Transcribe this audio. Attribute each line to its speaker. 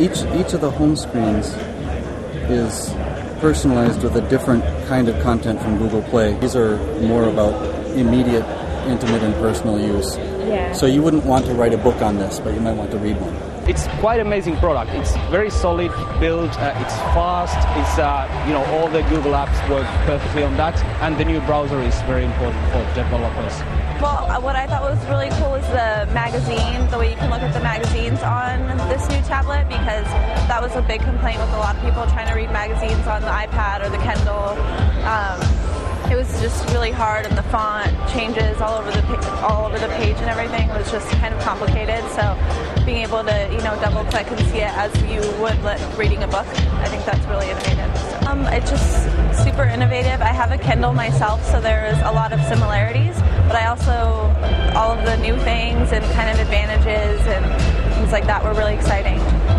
Speaker 1: each each of the home screens is personalized with a different kind of content from Google Play. These are more about immediate, intimate, and personal use.
Speaker 2: Yeah.
Speaker 1: So you wouldn't want to write a book on this, but you might want to read one.
Speaker 3: It's quite amazing product. It's very solid built. Uh, it's fast. It's uh, you know all the Google apps work perfectly on that, and the new browser is very important for developers.
Speaker 4: Well, uh, what I thought was really cool is the magazine, the way you can look at the magazines on new tablet, because that was a big complaint with a lot of people trying to read magazines on the iPad or the Kindle. Um, it was just really hard, and the font changes all over the all over the page and everything was just kind of complicated. So, being able to you know double click and see it as you would reading a book, I think that's really innovative. Um, it's just super innovative. I have a Kindle myself, so there's a lot of similarities, but I also all of the new things and kind of advantages and like that were really exciting.